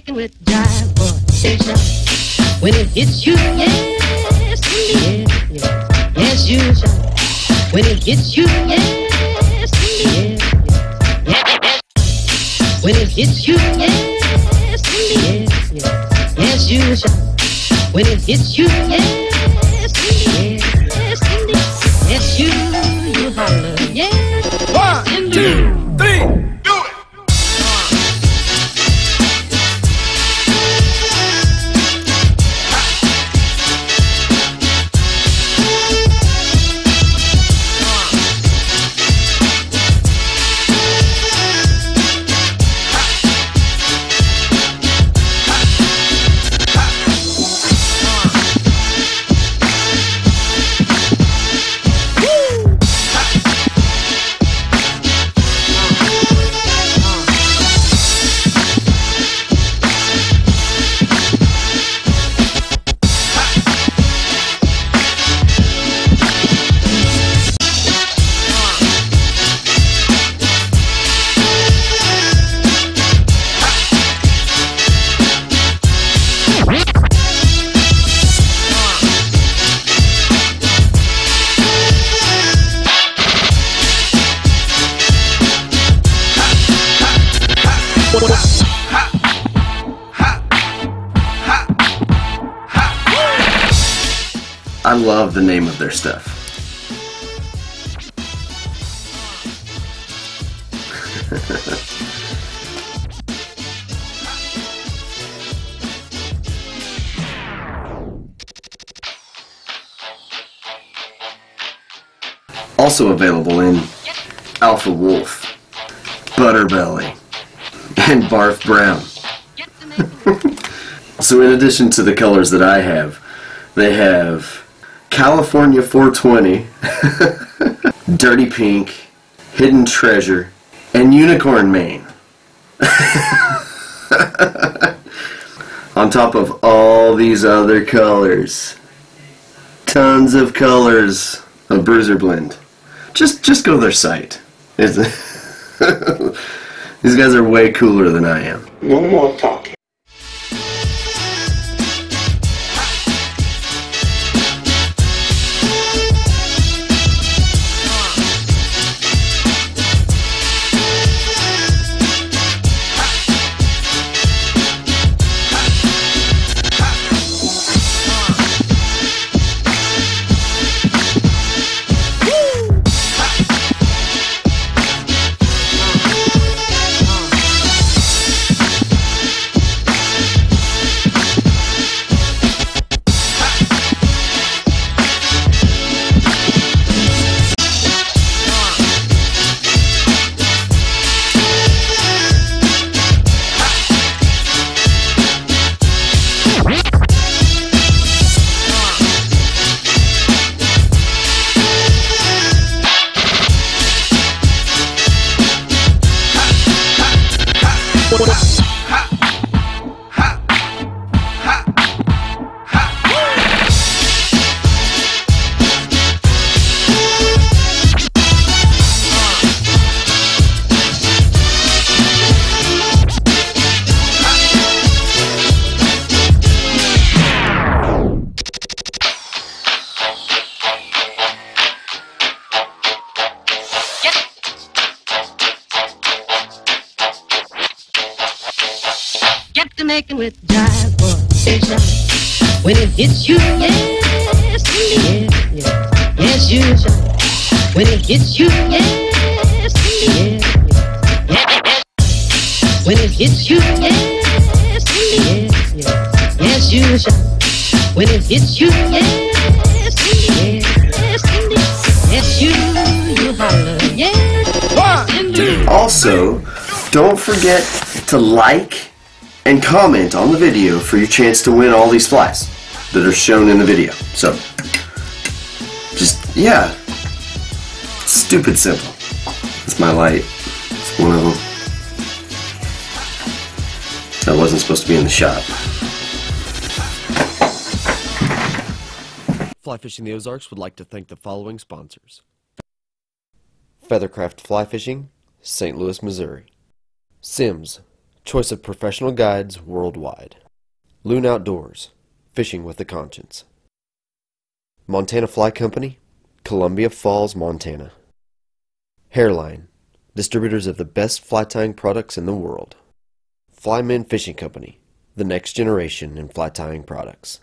to making with jive boy station. When it hits you, yes, indeed, yes, yes, you shall. When it hits you, yes, yes, yes, yes. When it hits you, yes, indeed, yes, yes, you shall. When it hits you, yes, yes, indeed, yes, you, you holler, yes, One, two, I love the name of their stuff. also available in Alpha Wolf, Butterbelly, and Barf Brown. Get to making So, in addition to the colors that I have, they have California 420, Dirty Pink, Hidden Treasure, and Unicorn Mane. On top of all these other colors. Tons of colors of Bruiser Blend. Just just go to their site. These guys are way cooler than I am. No more talking. To making with jive boy station. When it hits you, yes, indeed, yes, yes, you shall. When it hits you, yes, indeed, yes, yes, yes. When it hits you, yes, indeed, yes, yes, you shall. When it hits you, yes, indeed, yes, yes, you, you holler, yes, One, indeed. Also, don't forget to like and comment on the video for your chance to win all these flies that are shown in the video. So, just, yeah. Stupid simple. It's my light. It's one of them. That wasn't supposed to be in the shop. Fly Fishing the Ozarks would like to thank the following sponsors Feathercraft Fly Fishing, St. Louis, Missouri. Simms, Choice of professional guides worldwide. Loon Outdoors, fishing with a conscience. Montana Fly Company, Columbia Falls, Montana. Hareline, distributors of the best fly tying products in the world. Flymen Fishing Company, the next generation in fly tying products.